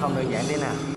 không đơn giản thế nào.